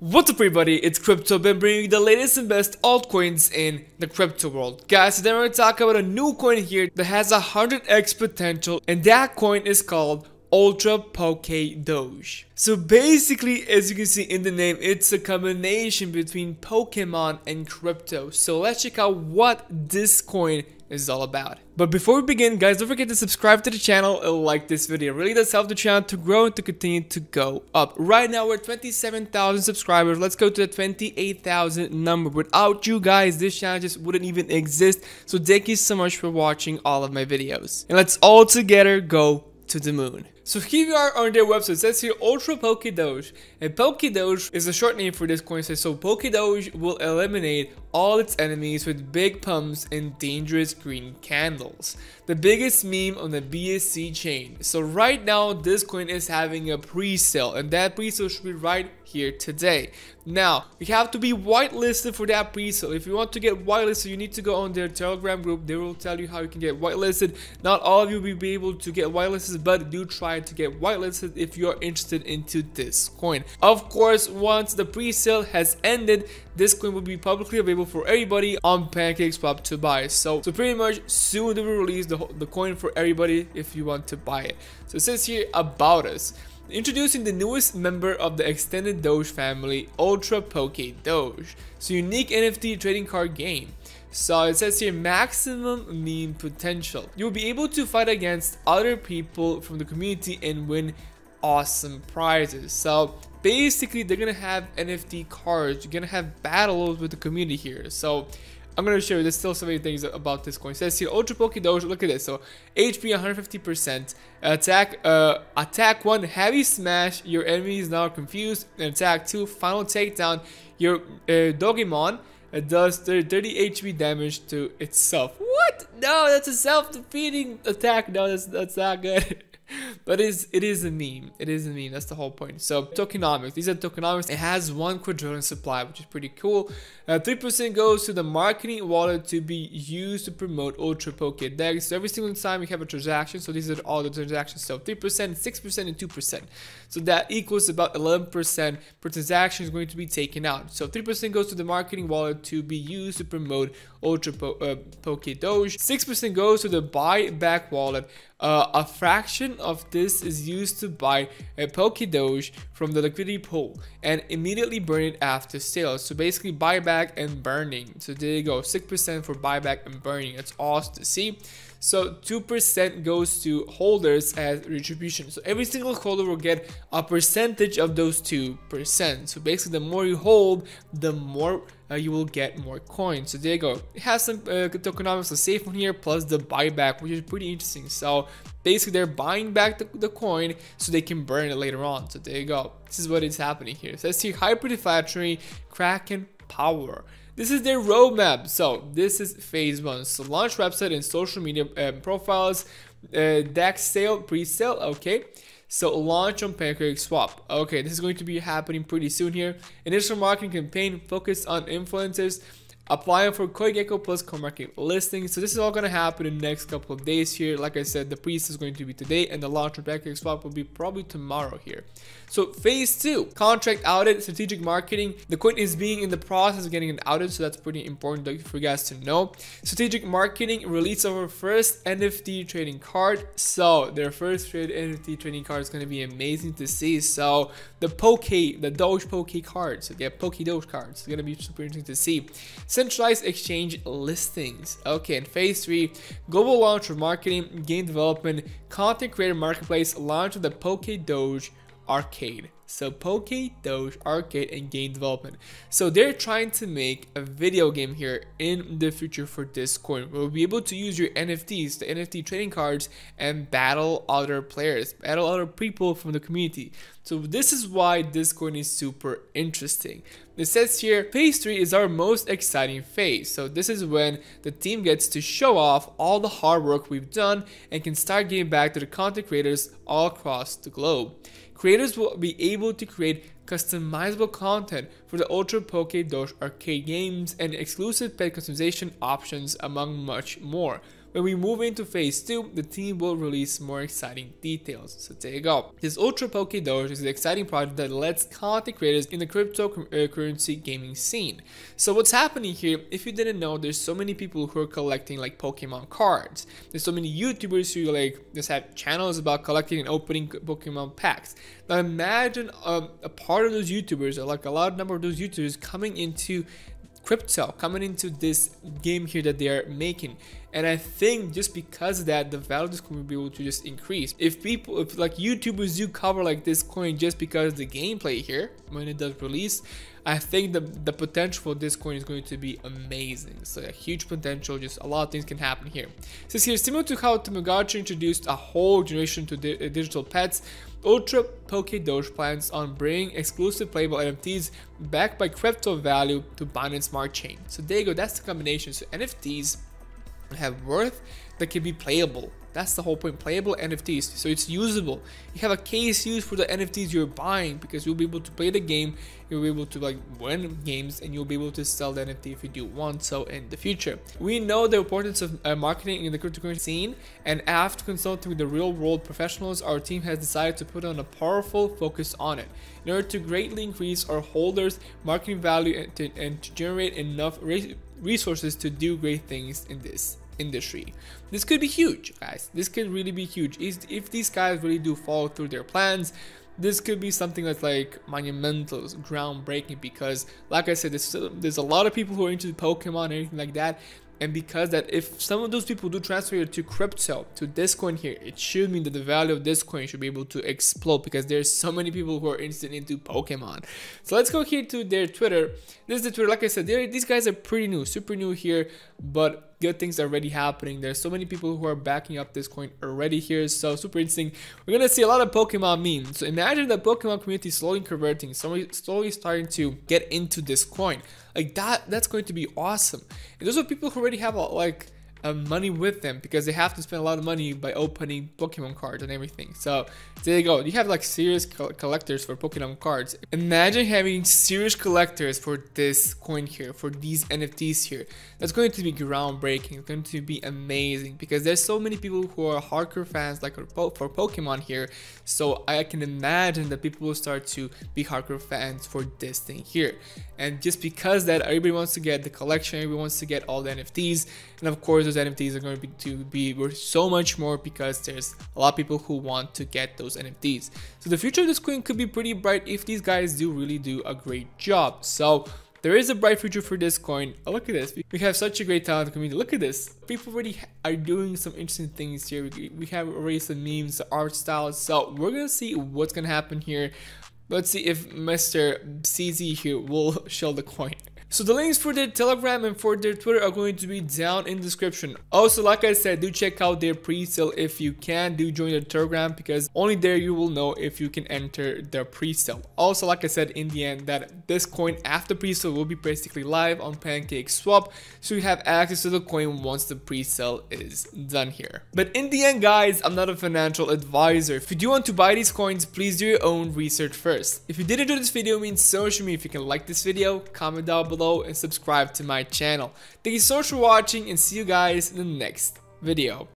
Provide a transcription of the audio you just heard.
What's up everybody, it's Crypto Ben bringing you the latest and best altcoins in the crypto world. Guys, today we're going to talk about a new coin here that has a 100x potential and that coin is called Ultra Poke Doge. So basically, as you can see in the name, it's a combination between Pokemon and crypto. So let's check out what this coin is all about. But before we begin, guys, don't forget to subscribe to the channel and like this video. It really does help the channel to grow and to continue to go up. Right now, we're 27,000 subscribers. Let's go to the 28,000 number. Without you guys, this channel just wouldn't even exist. So thank you so much for watching all of my videos. And let's all together go to the moon. So here we are on their website. It says here Ultra Poke Doge. And Poke Doge is a short name for this coin. So Poke Doge will eliminate all its enemies with big pumps and dangerous green candles. The biggest meme on the BSC chain. So right now this coin is having a pre-sale and that pre-sale should be right here today. Now, we have to be whitelisted for that pre-sale. If you want to get whitelisted, you need to go on their Telegram group. They will tell you how you can get whitelisted. Not all of you will be able to get whitelisted, but do try to get whitelisted if you're interested into this coin. Of course, once the pre-sale has ended, this coin will be publicly available for everybody on PancakeSwap to buy. So, so pretty much soon they will release the, the coin for everybody if you want to buy it. So it says here about us. Introducing the newest member of the extended Doge family, Ultra Poke Doge. So unique NFT trading card game. So it says here maximum meme potential. You'll be able to fight against other people from the community and win awesome prizes. So basically they're gonna have NFT cards. You're gonna have battles with the community here. So I'm gonna show you. There's still so many things about this coin. It says here Ultra Poke Doge. Look at this. So HP 150%. Attack uh attack one heavy smash. Your enemy is now confused. And attack two final takedown. Your uh, Dogimon it does 30 HP damage to itself. What? No, that's a self-defeating attack. No, that's that's not good. but it is it is a meme. It is a meme. That's the whole point. So tokenomics. These are tokenomics. It has one quadrillion supply, which is pretty cool. Uh, three percent goes to the marketing wallet to be used to promote Ultra Poke Doge. So every single time we have a transaction, so these are all the transactions. So three percent, six percent, and two percent. So that equals about eleven percent per transaction is going to be taken out. So three percent goes to the marketing wallet to be used to promote Ultra po uh, Poke Doge. Six percent goes to the buyback wallet. Uh, a fraction of this is used to buy a Poke Doge from the liquidity pool and immediately burn it after sale. So basically buyback and burning. So there you go, 6% for buyback and burning. That's awesome to see. So 2% goes to holders as retribution. So every single holder will get a percentage of those 2%. So basically the more you hold, the more uh, you will get more coins. So there you go. It has some uh, tokenomics, the safe one here, plus the buyback, which is pretty interesting. So basically they're buying back the, the, coin so they can burn it later on. So there you go. This is what is happening here. So let's see hyperdeflationary Kraken power. This is their roadmap. So this is phase one. So launch website and social media uh, profiles, uh, sale, pre-sale, okay. So launch on Pancake Swap. Okay, this is going to be happening pretty soon here. Initial marketing campaign focused on influencers applying for CoinGecko plus CoinMarket listing. So this is all going to happen in the next couple of days here. Like I said, the pre is going to be today and the launch of PancakeSwap will be probably tomorrow here. So phase two, contract audit, strategic marketing. The coin is being in the process of getting an audit, so that's pretty important for you guys to know. Strategic marketing, release of our first NFT trading card. So their first trade NFT trading card is going to be amazing to see. So the Poke, the Doge Poke cards, so yeah, Poke Doge cards, it's going to be super interesting to see. Centralized exchange listings. Okay, in phase three, global launch of marketing, game development, content creator marketplace, launch of the Poke Doge arcade. So Poke Doge Arcade and game development. So they're trying to make a video game here in the future for this coin. We'll be able to use your NFTs, the NFT trading cards, and battle other players, battle other people from the community. So this is why this coin is super interesting. It says here, phase 3 is our most exciting phase. So this is when the team gets to show off all the hard work we've done and can start giving back to the content creators all across the globe. Creators will be able to create customizable content for the Ultra Poke Doge arcade games and exclusive pet customization options among much more. When we move into phase 2, the team will release more exciting details. So there you go. This Ultra Poke Doge is an exciting project that lets content creators in the cryptocurrency gaming scene. So what's happening here, if you didn't know, there's so many people who are collecting like Pokemon cards. There's so many YouTubers who like just have channels about collecting and opening Pokemon packs. Now imagine um, a part of those YouTubers, or like a large number of those YouTubers coming into crypto coming into this game here that they are making and i think just because of that the value of this coin will be able to just increase. If people if like youtubers do cover like this coin just because the gameplay here when it does release i think the the potential for this coin is going to be amazing. So a huge potential. Just a lot of things can happen here. So here similar to how tamagotchi introduced a whole generation to di uh, digital pets Ultra Poke Doge plans on bringing exclusive playable NFTs backed by crypto value to Binance Smart Chain. So there you go, that's the combination. So NFTs have worth that can be playable. That's the whole point. Playable NFTs. So it's usable. You have a case used for the NFTs you're buying because you'll be able to play the game. You'll be able to like win games and you'll be able to sell the NFT if you do want so in the future. We know the importance of uh, marketing in the cryptocurrency scene and after consulting with the real world professionals, our team has decided to put on a powerful focus on it in order to greatly increase our holders marketing value and to, and to generate enough resources to do great things in this industry. This could be huge, guys. This could really be huge. If these guys really do follow through their plans, this could be something that's like monumental, groundbreaking. Because, like I said, there's, there's a lot of people who are into Pokemon and anything like that, and because that if some of those people do transfer to crypto to this coin here it should mean that the value of this coin should be able to explode because there's so many people who are interested into pokemon. So let's go here to their twitter. This is the twitter. Like i said these guys are pretty new super new here but good things already happening. There's so many people who are backing up this coin already here. So super interesting. We're gonna see a lot of pokemon memes. So imagine the pokemon community slowly converting slowly, slowly starting to get into this coin. Like that that's going to be awesome. And those are people who already have a, like uh, money with them because they have to spend a lot of money by opening Pokemon cards and everything. So there you go. You have like serious co collectors for Pokemon cards. Imagine having serious collectors for this coin here, for these NFTs here. That's going to be groundbreaking. It's going to be amazing because there's so many people who are hardcore fans like for Pokemon here. So I can imagine that people will start to be hardcore fans for this thing here. And just because that everybody wants to get the collection, everybody wants to get all the NFTs, and of course those NFTs are going to be, worth so much more because there's a lot of people who want to get those NFTs. So the future of this coin could be pretty bright if these guys do really do a great job. So there is a bright future for this coin. Oh, look at this. We have such a great talent community. Look at this. People already are doing some interesting things here. We have already some memes, the art styles. So we're going to see what's going to happen here. Let's see if Mr. CZ here will show the coin. So the links for their Telegram and for their Twitter are going to be down in the description. Also, like I said, do check out their pre-sale if you can. Do join their Telegram because only there you will know if you can enter their pre-sale. Also, like I said in the end, that this coin after pre-sale will be basically live on Pancake Swap, so you have access to the coin once the pre-sale is done here. But in the end, guys, I'm not a financial advisor. If you do want to buy these coins, please do your own research first. If you did enjoy this video, it means so much to me if you can like this video, comment down below below and subscribe to my channel. Thank you so much for watching and see you guys in the next video.